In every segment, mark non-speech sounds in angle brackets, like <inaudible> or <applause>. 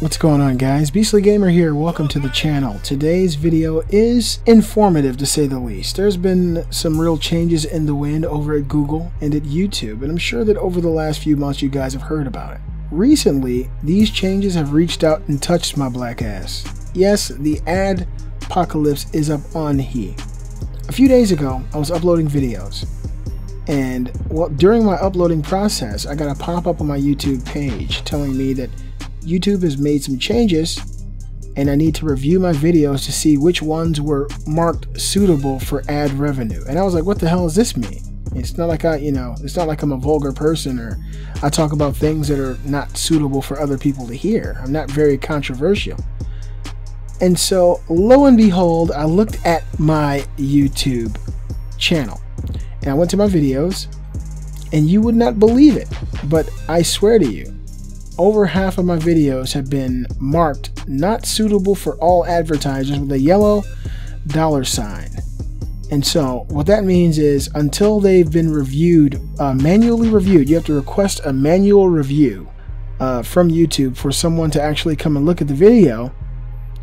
What's going on guys? Beastly Gamer here, welcome to the channel. Today's video is informative to say the least. There's been some real changes in the wind over at Google and at YouTube, and I'm sure that over the last few months you guys have heard about it. Recently, these changes have reached out and touched my black ass. Yes, the ad apocalypse is up on he. A few days ago, I was uploading videos, and well, during my uploading process, I got a pop-up on my YouTube page telling me that YouTube has made some changes and I need to review my videos to see which ones were marked suitable for ad revenue. And I was like, what the hell does this mean? It's not like I, you know, it's not like I'm a vulgar person or I talk about things that are not suitable for other people to hear. I'm not very controversial. And so, lo and behold, I looked at my YouTube channel and I went to my videos, and you would not believe it, but I swear to you, over half of my videos have been marked not suitable for all advertisers with a yellow dollar sign. And so, what that means is until they've been reviewed, uh, manually reviewed, you have to request a manual review uh, from YouTube for someone to actually come and look at the video.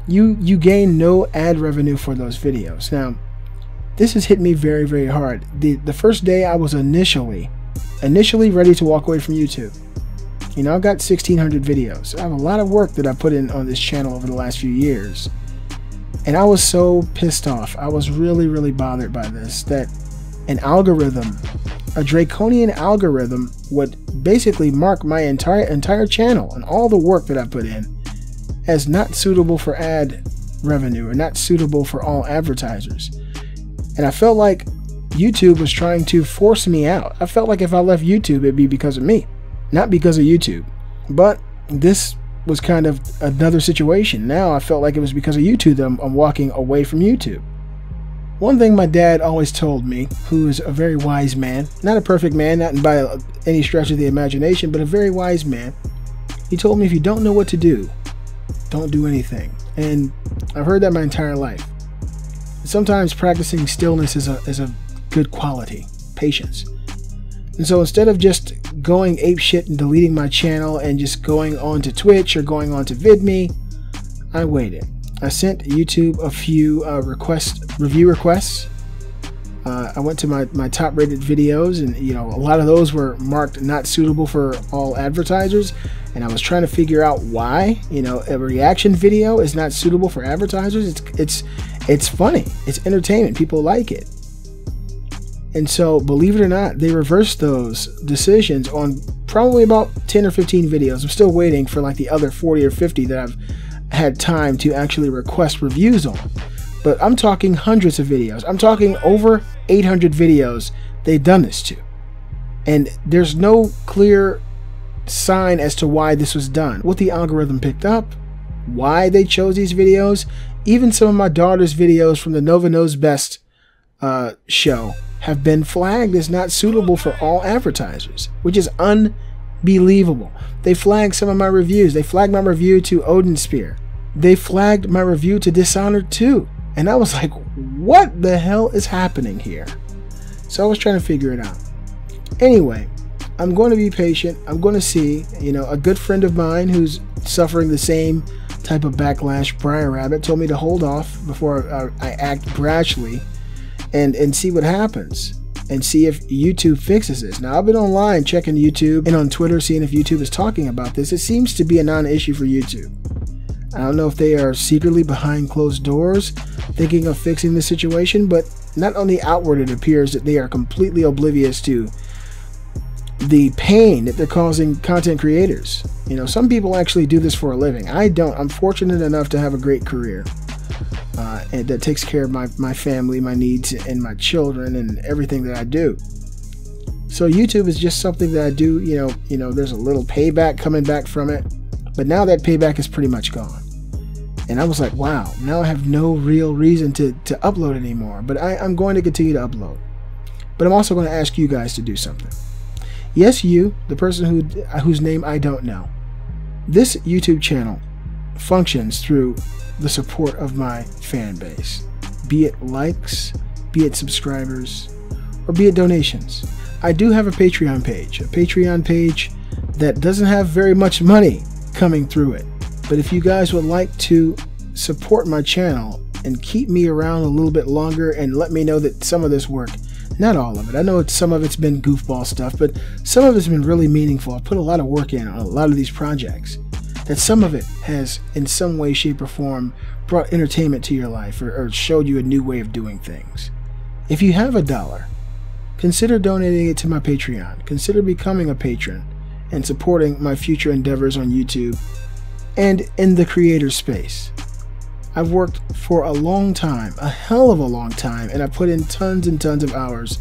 You you gain no ad revenue for those videos. Now, this has hit me very very hard. the The first day I was initially initially ready to walk away from YouTube you know, I've got 1,600 videos. I have a lot of work that I put in on this channel over the last few years. And I was so pissed off. I was really, really bothered by this that an algorithm, a draconian algorithm, would basically mark my entire entire channel and all the work that I put in as not suitable for ad revenue or not suitable for all advertisers. And I felt like YouTube was trying to force me out. I felt like if I left YouTube, it'd be because of me not because of YouTube. But this was kind of another situation. Now I felt like it was because of YouTube that I'm, I'm walking away from YouTube. One thing my dad always told me, who is a very wise man, not a perfect man, not by any stretch of the imagination, but a very wise man, he told me if you don't know what to do, don't do anything. And I've heard that my entire life. Sometimes practicing stillness is a, is a good quality, patience. And so instead of just going ape shit and deleting my channel and just going on to Twitch or going on to VidMe, I waited. I sent YouTube a few uh, request review requests. Uh, I went to my, my top rated videos and you know a lot of those were marked not suitable for all advertisers. And I was trying to figure out why you know a reaction video is not suitable for advertisers. It's it's it's funny. It's entertainment. People like it and so, believe it or not, they reversed those decisions on probably about 10 or 15 videos. I'm still waiting for like the other 40 or 50 that I've had time to actually request reviews on. But I'm talking hundreds of videos. I'm talking over 800 videos they've done this to. And there's no clear sign as to why this was done. What the algorithm picked up, why they chose these videos, even some of my daughter's videos from the Nova Knows Best uh, show have been flagged as not suitable for all advertisers, which is unbelievable. They flagged some of my reviews. They flagged my review to Odin Sphere. They flagged my review to Dishonored 2. And I was like, what the hell is happening here? So I was trying to figure it out. Anyway, I'm going to be patient. I'm going to see, you know, a good friend of mine who's suffering the same type of backlash, Briar Rabbit, told me to hold off before I, I act brashly and and see what happens and see if YouTube fixes this. Now, I've been online checking YouTube and on Twitter seeing if YouTube is talking about this. It seems to be a non issue for YouTube. I don't know if they are secretly behind closed doors thinking of fixing the situation, but not only outward, it appears that they are completely oblivious to the pain that they're causing content creators. You know, some people actually do this for a living. I don't. I'm fortunate enough to have a great career uh, and that takes care of my, my family, my needs, and my children, and everything that I do. So YouTube is just something that I do. You know, you know, there's a little payback coming back from it, but now that payback is pretty much gone. And I was like, wow, now I have no real reason to, to upload anymore. But I, I'm going to continue to upload. But I'm also going to ask you guys to do something. Yes, you, the person who whose name I don't know. This YouTube channel functions through the support of my fan base, be it likes, be it subscribers, or be it donations. I do have a Patreon page, a Patreon page that doesn't have very much money coming through it. But if you guys would like to support my channel and keep me around a little bit longer and let me know that some of this work, not all of it, I know it's, some of it's been goofball stuff, but some of it's been really meaningful. I've put a lot of work in on a lot of these projects. That some of it has, in some way, shape, or form, brought entertainment to your life or, or showed you a new way of doing things. If you have a dollar, consider donating it to my Patreon. Consider becoming a patron and supporting my future endeavors on YouTube and in the creator space. I've worked for a long time, a hell of a long time, and I put in tons and tons of hours,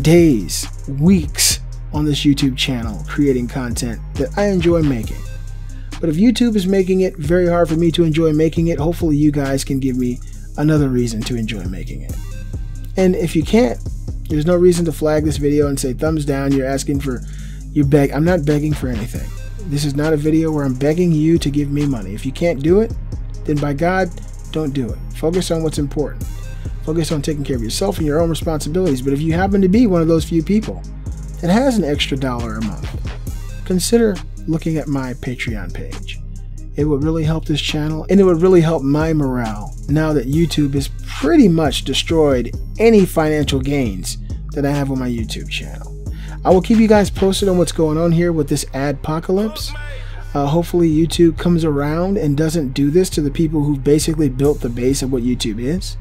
days, weeks on this YouTube channel creating content that I enjoy making. But if YouTube is making it very hard for me to enjoy making it, hopefully you guys can give me another reason to enjoy making it. And if you can't, there's no reason to flag this video and say thumbs down, you're asking for, you beg. I'm not begging for anything. This is not a video where I'm begging you to give me money. If you can't do it, then by God, don't do it. Focus on what's important. Focus on taking care of yourself and your own responsibilities. But if you happen to be one of those few people that has an extra dollar a month, consider looking at my Patreon page. It would really help this channel and it would really help my morale now that YouTube has pretty much destroyed any financial gains that I have on my YouTube channel. I will keep you guys posted on what's going on here with this adpocalypse. Uh, hopefully YouTube comes around and doesn't do this to the people who basically built the base of what YouTube is.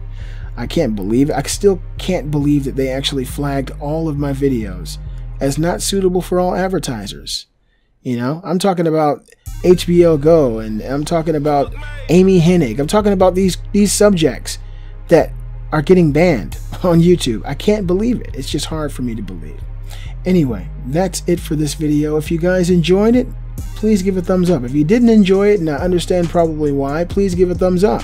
I can't believe it. I still can't believe that they actually flagged all of my videos as not suitable for all advertisers. You know, I'm talking about HBO Go and I'm talking about Amy Hennig. I'm talking about these these subjects that are getting banned <laughs> on YouTube. I can't believe it. It's just hard for me to believe. Anyway, that's it for this video. If you guys enjoyed it, please give a thumbs up. If you didn't enjoy it, and I understand probably why, please give a thumbs up.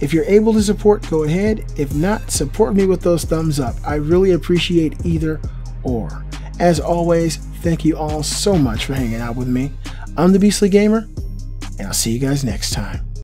If you're able to support, go ahead. If not, support me with those thumbs up. I really appreciate either or. As always, thank you all so much for hanging out with me. I'm the Beastly Gamer, and I'll see you guys next time.